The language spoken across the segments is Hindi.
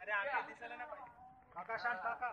अरे आका दिसायला नाही पाहिजे काका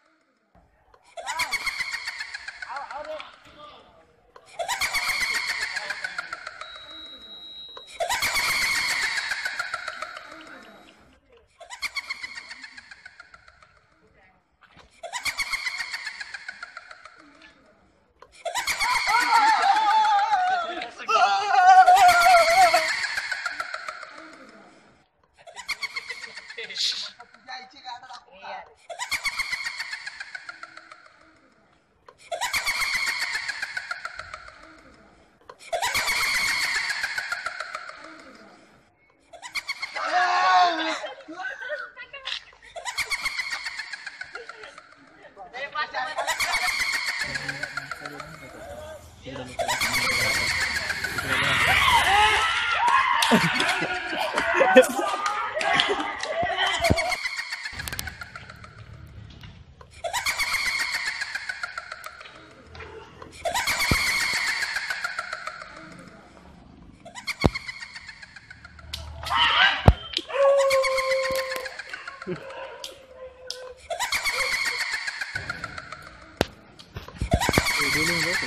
Ici ada aku. Iya. Yeah. Ты думаешь,